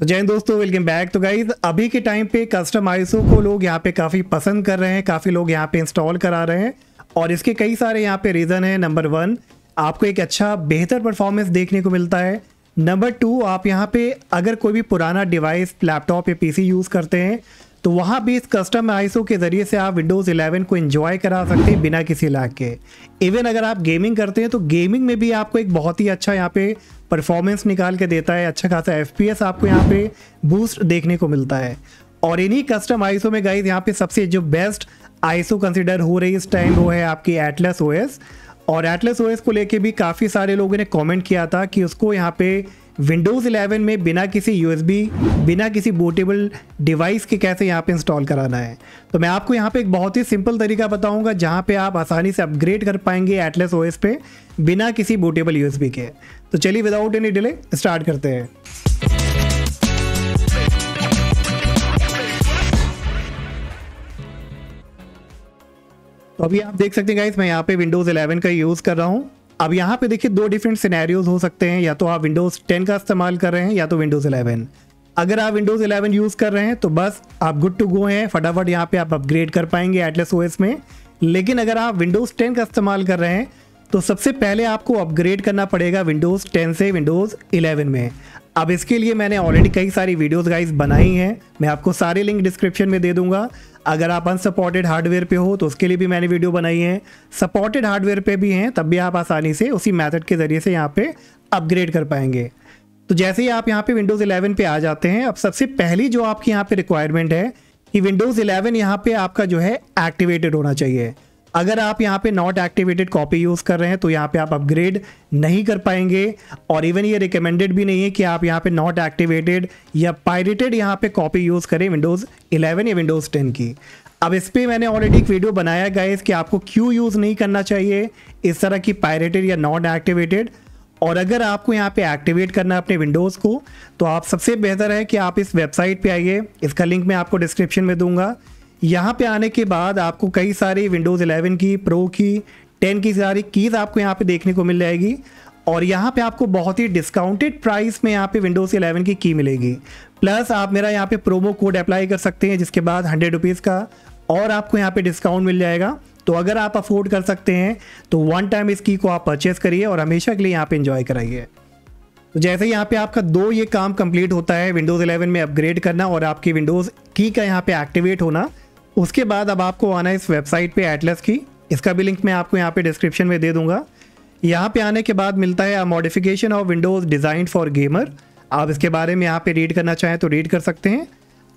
तो जय दोस्तों वेलकम बैक तो गाइज़ अभी के टाइम पे कस्टम आईसो को लोग यहाँ पे काफ़ी पसंद कर रहे हैं, काफ़ी लोग यहाँ पे इंस्टॉल करा रहे हैं। और इसके कई सारे यहाँ पे रीज़न है। नंबर वन आपको एक अच्छा बेहतर परफॉर्मेंस देखने को मिलता है। नंबर टू आप यहाँ पे अगर कोई भी पुराना डिवाइस लैपटॉप या पीसी यूज़ करते हैं तो वहाँ भी इस कस्टम आईसो के ज़रिए से आप विंडोज़ 11 को एंजॉय करा सकते हैं बिना किसी लैग के। इवन अगर आप गेमिंग करते हैं तो गेमिंग में भी आपको एक बहुत ही अच्छा यहाँ पे परफॉर्मेंस निकाल के देता है। अच्छा खासा एफपीएस आपको यहाँ पे बूस्ट देखने को मिलता है। और इन्हीं कस्टम आईसो में गाइज़ यहाँ पे सबसे जो बेस्ट आईसो कंसिडर हो रही इस टाइम वो है आपकी एटलस ओ और एटलस ओ को लेके भी काफ़ी सारे लोगों ने कमेंट किया था कि उसको यहाँ पे विंडोज़ 11 में बिना किसी यूएसबी बिना किसी बोटेबल डिवाइस के कैसे यहाँ पे इंस्टॉल कराना है? तो मैं आपको यहाँ पे एक बहुत ही सिंपल तरीका बताऊँगा, जहाँ पे आप आसानी से अपग्रेड कर पाएँगे एटलेस ओएस पे बिना किसी बोटेबल यूएसबी के। तो चलिए विदाउट एनी डिले स्टार्ट करते हैं। तो अभी आप देख सकते हैं गाइस मैं यहाँ पे विंडोज़ 11 का यूज़ कर रहा हूँ। अब यहाँ पे देखिए दो डिफरेंट सिनेरियोज हो सकते हैं। या तो आप विंडोज़ 10 का इस्तेमाल कर रहे हैं या तो विंडोज़ 11 अगर आप विंडोज़ 11 यूज़ कर रहे हैं तो बस आप गुड टू गो हैं। फटाफट यहाँ पे आप अपग्रेड कर पाएँगे एटलेस ओएस में। लेकिन अगर आप विंडोज़ 10 का इस्तेमाल कर रहे हैं तो सबसे पहले आपको अपग्रेड करना पड़ेगा विंडोज़ 10 से विंडोज़ 11 में। अब इसके लिए मैंने ऑलरेडी कई सारी वीडियोस गाइस बनाई हैं। मैं आपको सारे लिंक डिस्क्रिप्शन में दे दूँगा। अगर आप अनसपोर्टेड हार्डवेयर पे हो तो उसके लिए भी मैंने वीडियो बनाई है। सपोर्टेड हार्डवेयर पे भी हैं, तब भी आप आसानी से उसी मेथड के ज़रिए से यहाँ पे अपग्रेड कर पाएँगे। तो जैसे ही आप यहाँ पे विंडोज़ 11 पे आ जाते हैं, अब सबसे पहली जो आपकी यहाँ पे रिक्वायरमेंट है कि विंडोज़ 11 यहाँ पे आपका जो है एक्टिवेटेड होना चाहिए। अगर आप यहाँ पे नॉट एक्टिवेटेड कॉपी यूज़ कर रहे हैं तो यहाँ पे आप अपग्रेड नहीं कर पाएँगे। और इवन ये रिकमेंडेड भी नहीं है कि आप यहाँ पे नॉट एक्टिवेटेड या पायरेटेड यहाँ पे कॉपी यूज़ करें विंडोज़ 11 या विंडोज़ 10 की। अब इस पर मैंने ऑलरेडी एक वीडियो बनाया गया कि आपको क्यों यूज़ नहीं करना चाहिए इस तरह की पायरेटेड या नॉट एक्टिवेटेड और अगर आपको यहाँ पे एक्टिवेट करना है अपने विंडोज़ को तो आप सबसे बेहतर है कि आप इस वेबसाइट पे आइए। इसका लिंक मैं आपको डिस्क्रिप्शन में दूँगा। यहाँ पे आने के बाद आपको कई सारी विंडोज़ 11 की प्रो की 10 की सारी कीज़ आपको यहाँ पे देखने को मिल जाएगी। और यहाँ पे आपको बहुत ही डिस्काउंटेड प्राइस में यहाँ पे विंडोज़ 11 की की मिलेगी। प्लस आप मेरा यहाँ पे प्रोमो कोड अप्लाई कर सकते हैं, जिसके बाद हंड्रेड रुपीज़ का और आपको यहाँ पे डिस्काउंट मिल जाएगा। तो अगर आप अफोर्ड कर सकते हैं तो वन टाइम इस की को आप परचेस करिए और हमेशा के लिए यहाँ पे इंजॉय कराइए। तो जैसे यहाँ पे आपका दो ये काम कंप्लीट होता है विंडोज़ 11 में अपग्रेड करना और आपकी विंडोज़ की का यहाँ पे एक्टिवेट होना उसके बाद अब आपको आना इस वेबसाइट पे एटलस की। इसका भी लिंक मैं आपको यहाँ पे डिस्क्रिप्शन में दे दूँगा। यहाँ पे आने के बाद मिलता है modification of Windows design for gamer आप इसके बारे में यहाँ पे रीड करना चाहें तो रीड कर सकते हैं।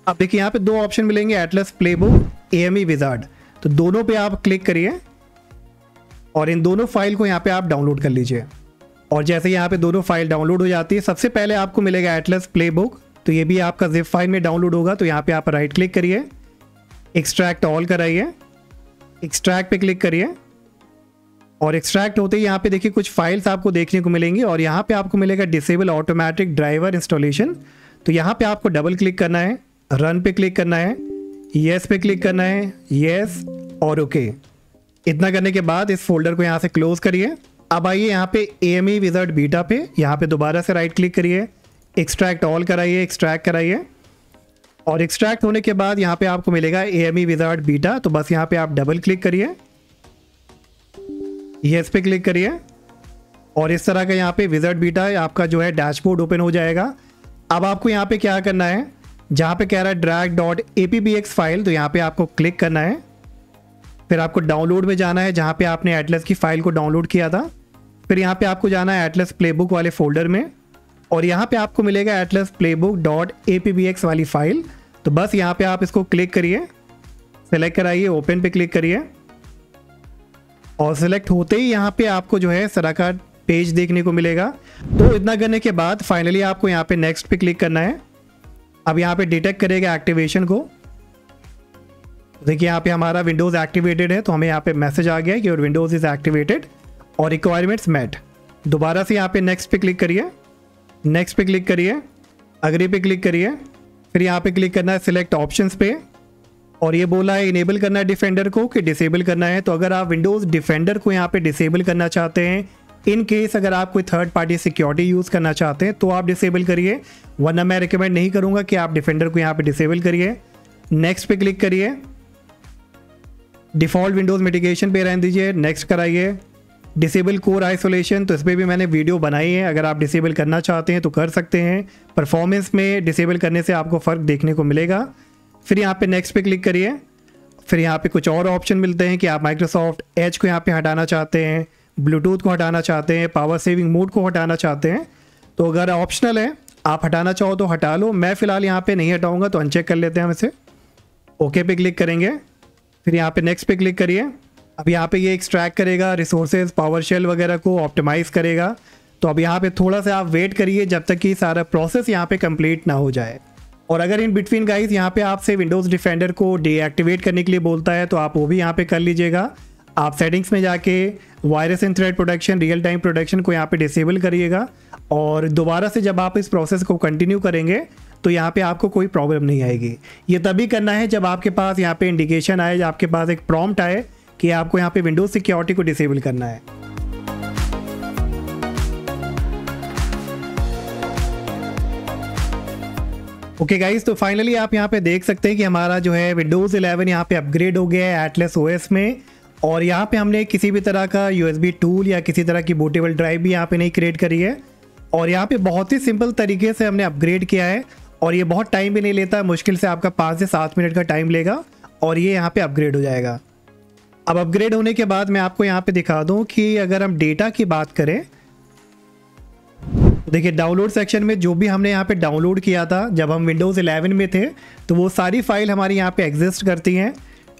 अब देखिए यहाँ पे दो ऑप्शन मिलेंगे Atlas play book A M E wizard तो दोनों पे आप क्लिक करिए और इन दोनों फ़ाइल को यहाँ पे आप डाउनलोड कर लीजिए। और जैसे यहाँ पे दोनों फ़ाइल डाउनलोड हो जाती है, सबसे पहले आपको मिलेगा एटलस प्ले बुक तो ये भी आपका जिप फ़ाइल में डाउनलोड होगा तो यहाँ पे आप राइट क्लिक करिए। एक्सट्रैक्ट ऑल कराइए एक्सट्रैक्ट पे क्लिक करिए। और एक्सट्रैक्ट होते ही यहाँ पे देखिए कुछ फाइल्स आपको देखने को मिलेंगी और यहाँ पे आपको मिलेगा डिसेबल ऑटोमेटिक ड्राइवर इंस्टॉलेशन तो यहाँ पे आपको डबल क्लिक करना है रन पे क्लिक करना है येस पे क्लिक करना है येस और ओके इतना करने के बाद इस फोल्डर को यहाँ से क्लोज करिए। अब आइए यहाँ पे A M E wizard beta पे, यहाँ पे दोबारा से राइट क्लिक करिए। एक्सट्रैक्ट ऑल कराइए एक्सट्रैक्ट कराइए और एक्सट्रैक्ट होने के बाद यहाँ पे आपको मिलेगा ए एम ई बीटा तो बस यहाँ पे आप डबल क्लिक करिए। येस पे क्लिक करिए। और इस तरह का यहाँ पे विजर्ड बीटा आपका जो है डैशबोर्ड ओपन हो जाएगा। अब आपको यहाँ पे क्या करना है? जहाँ पे कह रहा है drag dot A P B X file तो यहाँ पे आपको क्लिक करना है। फिर आपको डाउनलोड में जाना है, जहाँ पे आपने एटलस की फ़ाइल को डाउनलोड किया था। फिर यहाँ पे आपको जाना है एटलस प्लेबुक वाले फोल्डर में। और यहाँ पे आपको मिलेगा Atlas playbook dot A P B X वाली फ़ाइल तो बस यहाँ पे आप इसको क्लिक करिए सेलेक्ट कराइए ओपन पे क्लिक करिए. और सेलेक्ट होते ही यहाँ पे आपको जो है सरा का पेज देखने को मिलेगा. तो इतना करने के बाद फाइनली आपको यहाँ पे नेक्स्ट पे क्लिक करना है. अब यहाँ पे डिटेक्ट करेगा एक्टिवेशन को. देखिए यहाँ पे हमारा विंडोज़ एक्टिवेटेड है तो हमें यहाँ पे मैसेज आ गया कि और विंडोज़ इज़ एक्टिवेटेड और रिक्वायरमेंट्स मेट दोबारा से यहाँ पे नेक्स्ट पे क्लिक करिए. नेक्स्ट पे क्लिक करिए अगरी पे क्लिक करिए, फिर यहाँ पे क्लिक करना है सिलेक्ट ऑप्शंस पे, और ये बोला है इनेबल करना है डिफेंडर को कि डिसेबल करना है। तो अगर आप विंडोज़ डिफेंडर को यहाँ पे डिसेबल करना चाहते हैं इन केस अगर आप कोई थर्ड पार्टी सिक्योरिटी यूज़ करना चाहते हैं तो आप डिसेबल करिए। वरना मैं रिकमेंड नहीं करूँगा कि आप डिफेंडर को यहाँ पे डिसेबल करिए। नेक्स्ट पे क्लिक करिए। डिफ़ॉल्ट विंडोज़ मिटिगेशन पे रहने दीजिए। नेक्स्ट कराइए। डिसेबल कोर आइसोलेशन तो इस पर भी मैंने वीडियो बनाई है। अगर आप डिसेबल करना चाहते हैं तो कर सकते हैं। परफॉर्मेंस में डिसेबल करने से आपको फ़र्क देखने को मिलेगा। फिर यहाँ पे नेक्स्ट पे क्लिक करिए। फिर यहाँ पे कुछ और ऑप्शन मिलते हैं कि आप माइक्रोसॉफ्ट एज को यहाँ पे हटाना चाहते हैं ब्लूटूथ को हटाना चाहते हैं पावर सेविंग मोड को हटाना चाहते हैं। तो अगर ऑप्शनल है, आप हटाना चाहो तो हटा लो। मैं फ़िलहाल यहाँ पे नहीं हटाऊँगा तो अनचेक कर लेते हैं हम इसे। ओके पे क्लिक करेंगे। फिर यहाँ पे नेक्स्ट पे क्लिक करिए। अब यहाँ पे ये एक्सट्रैक्ट करेगा रिसोर्सेज पावर शेल वगैरह को ऑप्टिमाइज़ करेगा। तो अब यहाँ पे थोड़ा सा आप वेट करिए जब तक कि सारा प्रोसेस यहाँ पे कंप्लीट ना हो जाए। और अगर इन बिटवीन गाइस यहाँ पे आपसे विंडोज़ डिफेंडर को डीएक्टिवेट करने के लिए बोलता है तो आप वो भी यहाँ पे कर लीजिएगा। आप सेटिंग्स में जाके virus and threat protection real time production को यहाँ पे डिसेबल करिएगा। और दोबारा से जब आप इस प्रोसेस को कंटिन्यू करेंगे तो यहाँ पे आपको कोई प्रॉब्लम नहीं आएगी। ये तभी करना है जब आपके पास यहाँ पे इंडिकेशन आए आपके पास एक प्रॉम्प्ट आए कि आपको यहाँ पे विंडोज़ सिक्योरिटी को डिसेबल करना है। ओके okay गाइस तो फाइनली आप यहाँ पे देख सकते हैं कि हमारा जो है विंडोज़ 11 यहाँ पे अपग्रेड हो गया है एटलेस ओएस में। और यहाँ पे हमने किसी भी तरह का यूएसबी टूल या किसी तरह की बोटेबल ड्राइव भी यहाँ पे नहीं क्रिएट करी है। और यहाँ पे बहुत ही सिंपल तरीके से हमने अपग्रेड किया है। और ये बहुत टाइम भी नहीं लेता, मुश्किल से आपका पाँच से सात मिनट का टाइम लेगा। और ये यहाँ पे अपग्रेड हो जाएगा। अब अपग्रेड होने के बाद मैं आपको यहाँ पे दिखा दूँ कि अगर हम डेटा की बात करें देखिए डाउनलोड सेक्शन में जो भी हमने यहाँ पे डाउनलोड किया था, जब हम विंडोज़ 11 में थे तो वो सारी फ़ाइल हमारी यहाँ पे एग्जिस्ट करती हैं।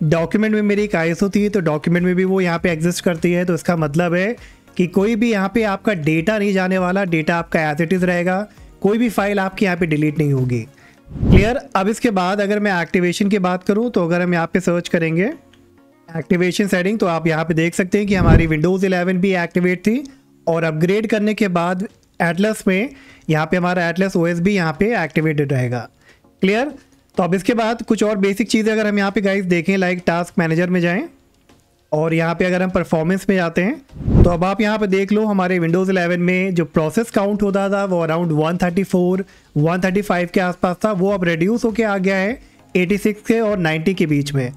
डॉक्यूमेंट में मेरी एक आई है तो डॉक्यूमेंट में भी वो यहाँ पे एग्जिस्ट करती है तो इसका मतलब है कि कोई भी यहाँ पे आपका डेटा नहीं जाने वाला डेटा आपका एज इट इज़ रहेगा, कोई भी फ़ाइल आपकी यहाँ पे डिलीट नहीं होगी। क्लियर अब इसके बाद अगर मैं एक्टिवेशन की बात करूँ तो अगर हम यहाँ पे सर्च करेंगे एक्टिवेशन सेटिंग तो आप यहाँ पे देख सकते हैं कि हमारी विंडोज़ 11 भी एक्टिवेट थी और अपग्रेड करने के बाद एटलस में यहाँ पे हमारा एटलस ओएस भी यहाँ पे एक्टिवेटेड रहेगा। क्लियर तो अब इसके बाद कुछ और बेसिक चीज़ें अगर हम यहाँ पे गाइस देखें लाइक टास्क मैनेजर में जाएँ और यहाँ पे अगर हम परफॉर्मेंस में जाते हैं तो अब आप यहाँ पे देख लो हमारे विंडोज़ 11 में जो प्रोसेस काउंट होता था, वो अराउंड 134 135 के आसपास था, वो अब रिड्यूस होके आ गया है 86 के और 90 के बीच में।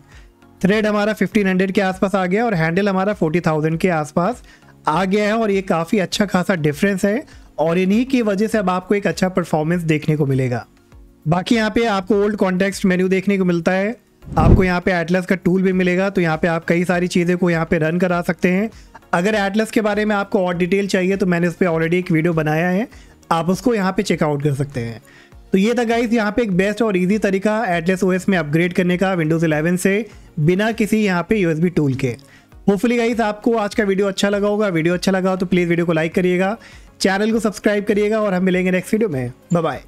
थ्रेड हमारा 1500 के आसपास आ गया और हैंडल हमारा 40,000 के आसपास आ गया है और ये काफ़ी अच्छा खासा डिफरेंस है और इन्हीं की वजह से अब आपको एक अच्छा परफॉर्मेंस देखने को मिलेगा। बाकी यहाँ पे आपको ओल्ड कॉन्टेक्स्ट मेन्यू देखने को मिलता है। आपको यहाँ पे एटलस का टूल भी मिलेगा तो यहाँ पे आप कई सारी चीज़ें को यहाँ पे रन करा सकते हैं। अगर एटलस के बारे में आपको और डिटेल चाहिए तो मैंने उस पर ऑलरेडी एक वीडियो बनाया है। आप उसको यहाँ पे चेकआउट कर सकते हैं। तो ये था गाइस यहाँ पे एक बेस्ट और इजी तरीका एटलेस ओएस में अपग्रेड करने का विंडोज़ 11 से। बिना किसी यहाँ पे यूएसबी टूल के। होपफुली गाइस आपको आज का वीडियो अच्छा लगा होगा। वीडियो अच्छा लगा हो तो प्लीज़ वीडियो को लाइक करिएगा। चैनल को सब्सक्राइब करिएगा और हम मिलेंगे नेक्स्ट वीडियो में। बाय